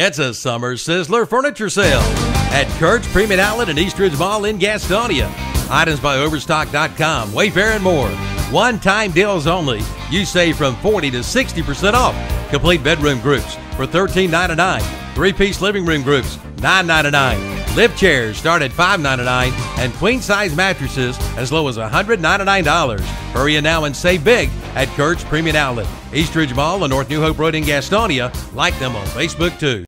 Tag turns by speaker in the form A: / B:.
A: It's a summer sizzler furniture sale at Curts Premium Outlet and Eastridge Mall in Gastonia. Items by Overstock.com, Wayfair, and more. One time deals only. You save from 40 to 60% off. Complete bedroom groups for $13.99. Three piece living room groups, $9.99. Lift chairs start at $5.99 and queen size mattresses as low as $199. Hurry in now and save big at Curts Premium Outlet, Eastridge Mall and North New Hope Road in Gastonia. Like them on Facebook too.